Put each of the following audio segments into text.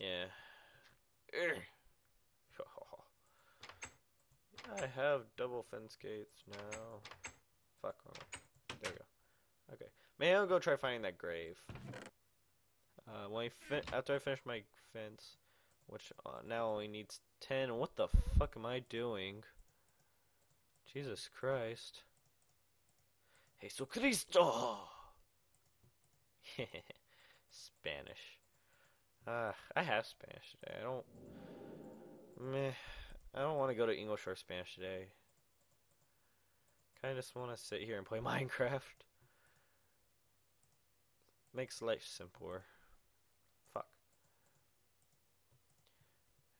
Yeah. Oh. I have double fence gates now. Fuck wrong. There we go. Okay. Maybe I'll go try finding that grave. Uh, when I after I finish my fence, which uh, now only needs ten. What the fuck am I doing? Jesus Christ. Jesucristo! Spanish. Uh, I have Spanish today. I don't. Meh. I don't want to go to English or Spanish today. Kind of just want to sit here and play Minecraft. Makes life simpler. Fuck.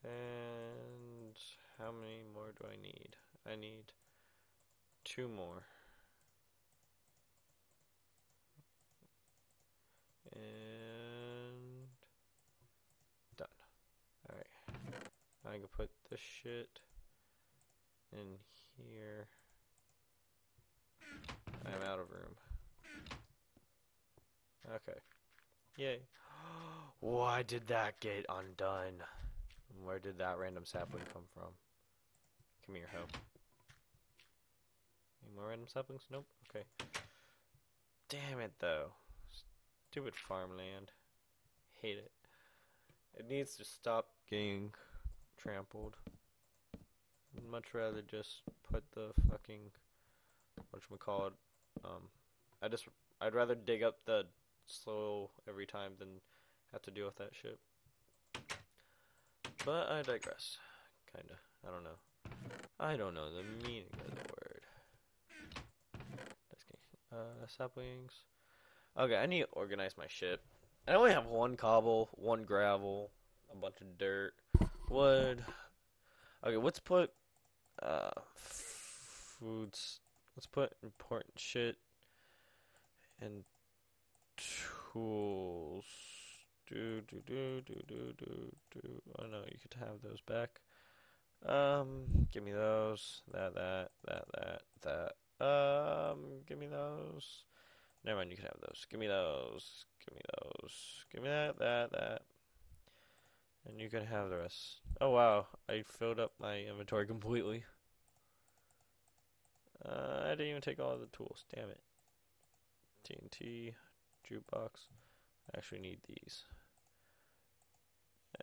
And how many more do I need? I need two more. And done. Alright. I can put this shit in here. I'm out of room. Okay. Yay. Why did that get undone? Where did that random sapling come from? Come here, hoe. Any more random saplings? Nope. Okay. Damn it, though. Stupid farmland. Hate it. It needs to stop getting trampled. I'd much rather just put the fucking call it. Um, I just I'd rather dig up the soil every time than have to deal with that shit. But I digress. Kinda. I don't know. I don't know the meaning of the word. Just kidding. Uh, saplings. Okay, I need to organize my shit. I only have one cobble, one gravel, a bunch of dirt, wood. Okay, let's put uh foods. Let's put important shit and tools. Do do do do do do do. Oh no, you could have those back. Um, give me those. That that that that that. Um, give me those. Never mind, you can have those. Give me those. Give me those. Give me that, that, that. And you can have the rest. Oh wow, I filled up my inventory completely. Uh, I didn't even take all the tools. Damn it. TNT, jukebox. I actually need these.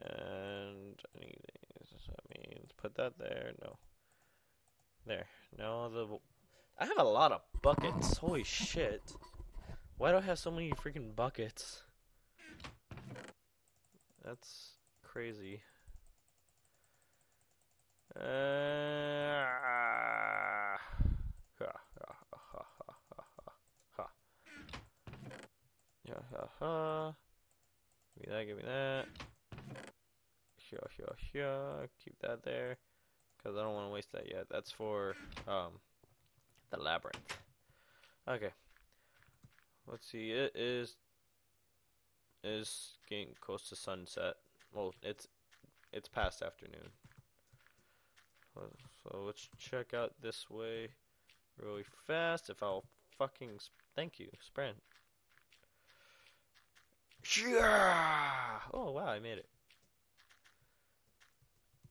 And I need these. That means put that there. No. There. Now the. I have a lot of buckets. Holy shit. Why do I have so many freaking buckets? That's crazy. Uh, yeah, ha, ha. Give me that, give me that. Here, here, here. Keep that there. Because I don't want to waste that yet. That's for um, the labyrinth. Okay. Let's see. It is is getting close to sunset. Well, it's it's past afternoon. So let's check out this way really fast. If I'll fucking thank you, sprint. Yeah! Oh wow, I made it.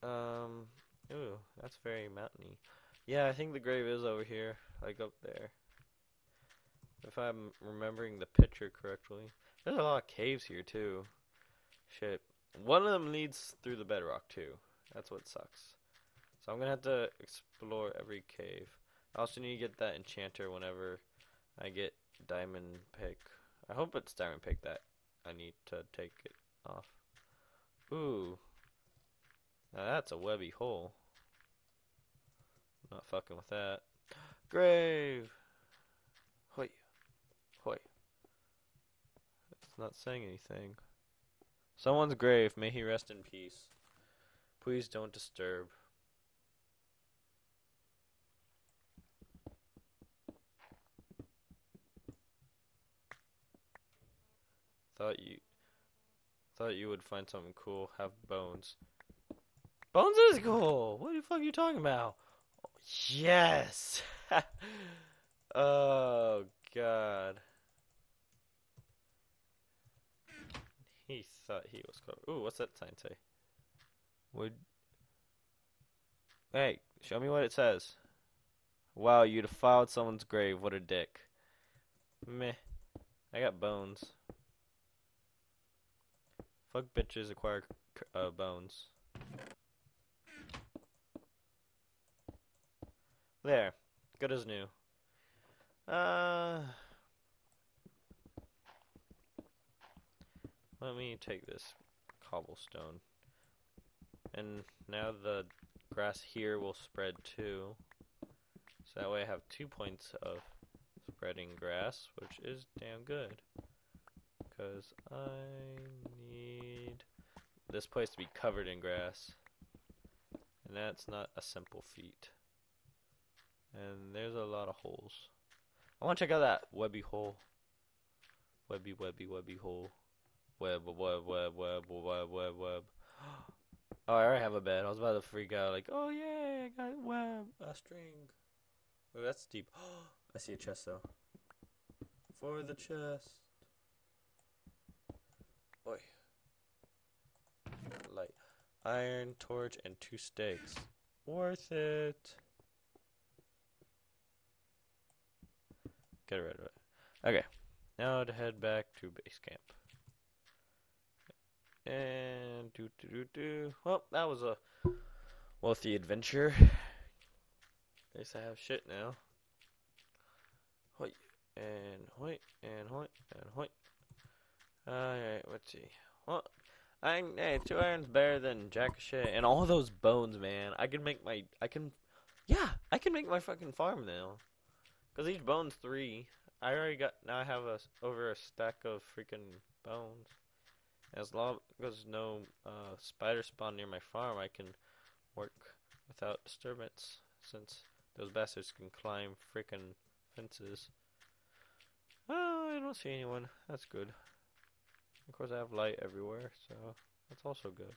Um, ooh, that's very mountainy. Yeah, I think the grave is over here, like up there. If I'm remembering the picture correctly. There's a lot of caves here too. Shit. One of them leads through the bedrock too. That's what sucks. So I'm gonna have to explore every cave. I also need to get that enchanter whenever I get diamond pick. I hope it's diamond pick that I need to take it off. Ooh. Now that's a webby hole. I'm not fucking with that. Grave! Hoi. Hoi. It's not saying anything. Someone's grave. May he rest in peace. Please don't disturb. Thought you thought you would find something cool. Have bones. Bones is cool. What the fuck are you talking about? Yes. oh god. He thought he was clever. Ooh, what's that sign say? Would. Hey, show me what it says. Wow, you defiled someone's grave. What a dick. Meh. I got bones. Fuck bitches, acquire uh, bones. There. Good as new. Uh. Let me take this cobblestone. And now the grass here will spread too. So that way I have two points of spreading grass, which is damn good. Because I need this place to be covered in grass. And that's not a simple feat. And there's a lot of holes. I want to check out that webby hole. Webby, webby, webby hole. Web, web, web, web, web, web, web. Oh, I already have a bed. I was about to freak out, like, oh yeah, I got a web, a string. Oh, that's deep. I see a chest though. For the chest. Oi. Light. Iron, torch, and two steaks. Worth it. Get rid of it. Okay. Now to head back to base camp. And do do do do. Well, that was a wealthy adventure. At least I have shit now. Hoit and hoit and hoit and hoit. Alright, let's see. Well, I hey, two irons better than jack of shit, and all those bones, man. I can make my, I can, yeah, I can make my fucking farm now. Cause each bone's three. I already got now. I have a over a stack of freaking bones. As long as no uh, spider spawn near my farm, I can work without disturbance. Since those bastards can climb freaking fences. Oh, I don't see anyone. That's good. Of course, I have light everywhere, so that's also good.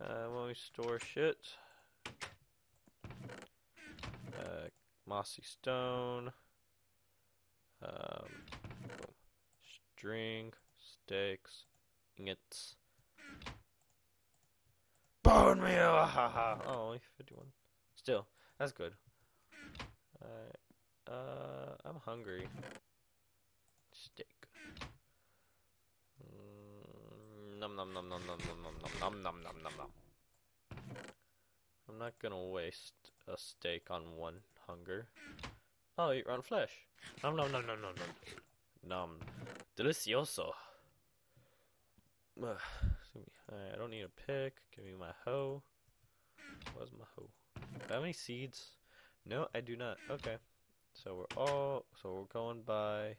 Uh, when we store shit, uh, mossy stone, um, string, steaks, ingots. Bone meal! ah. Oh, only 51. Still, that's good. Alright. Uh, I'm hungry. Steak. Mm, Nom nom nom nom nom nom nom nom nom nom nom nom nom. I'm not gonna waste a steak on one hunger. I'll eat round flesh. Nom nom nom nom nom nom. Nom. Delicioso. Alright, I don't need a pick. Give me my hoe. Where's my hoe? Do I have any seeds? No, I do not. Okay. So we're all so we're going by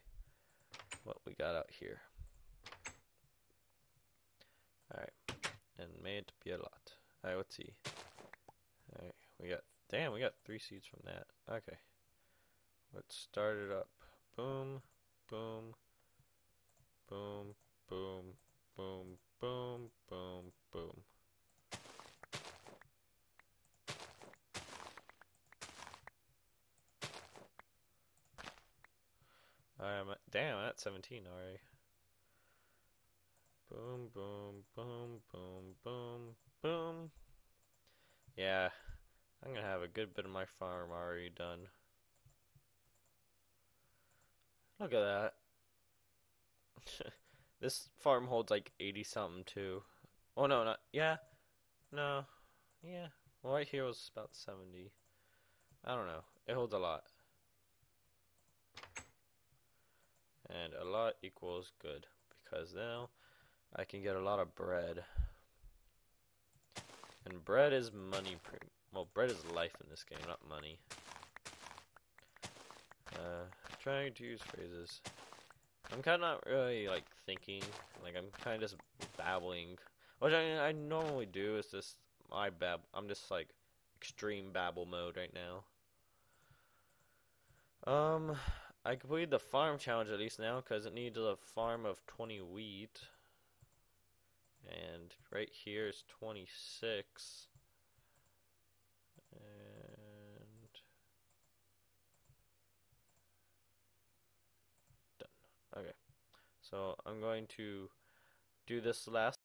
what we got out here. Alright. And may it be a lot. Alright, let's see. Alright, we got damn, we got three seeds from that. Okay. Let's start it up. Boom, boom, boom, boom, boom, boom, boom. Alright, I'm at, damn, I'm at 17 already. Boom, boom, boom, boom, boom, boom. Yeah, I'm gonna have a good bit of my farm already done. Look at that. this farm holds like 80 something too. Oh no, not yeah. No. Yeah. Well, right here was about 70. I don't know. It holds a lot. And a lot equals good because now I can get a lot of bread. And bread is money. Well, bread is life in this game, not money. Uh, trying to use phrases. I'm kind of not really like thinking. Like I'm kind of just babbling, which I I normally do. Is just I bab. I'm just like extreme babble mode right now. Um, I completed the farm challenge at least now because it needs a farm of 20 wheat. And right here is 26. And done. Okay. So I'm going to do this last